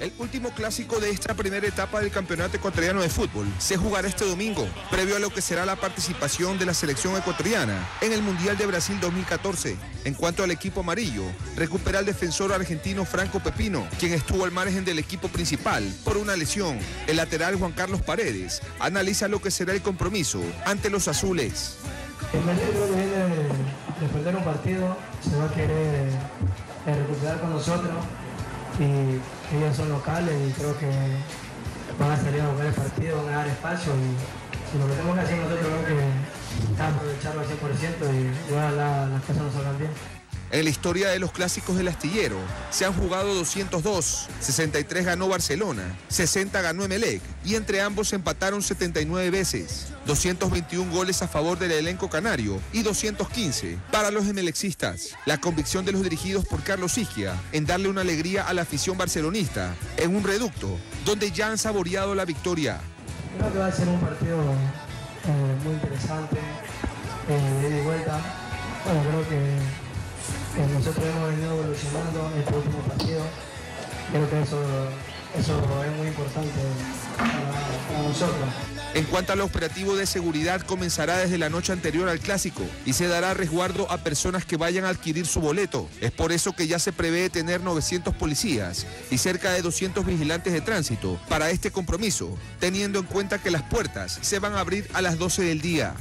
El último clásico de esta primera etapa del Campeonato Ecuatoriano de Fútbol se jugará este domingo, previo a lo que será la participación de la selección ecuatoriana en el Mundial de Brasil 2014. En cuanto al equipo amarillo, recupera el defensor argentino Franco Pepino, quien estuvo al margen del equipo principal por una lesión. El lateral Juan Carlos Paredes analiza lo que será el compromiso ante los azules. El viene de perder un partido, se va a querer eh, recuperar con nosotros y ellos son locales y creo que van a salir a jugar el partido, van a dar espacio y, lo que tenemos que hacer nosotros creo que aprovecharlo al 100% y a las cosas nos salgan bien. En la historia de los clásicos del astillero se han jugado 202, 63 ganó Barcelona, 60 ganó Emelec y entre ambos se empataron 79 veces, 221 goles a favor del elenco canario y 215 para los emelexistas. La convicción de los dirigidos por Carlos Isquia en darle una alegría a la afición barcelonista en un reducto donde ya han saboreado la victoria. Creo que va a ser un partido eh, muy interesante, eh, de vuelta. Bueno, creo que nosotros hemos venido evolucionando en este último partido. Creo que eso, eso es muy importante para, nosotros. En cuanto al operativo de seguridad, comenzará desde la noche anterior al clásico y se dará resguardo a personas que vayan a adquirir su boleto. Es por eso que ya se prevé tener 900 policías y cerca de 200 vigilantes de tránsito para este compromiso, teniendo en cuenta que las puertas se van a abrir a las 12 del día.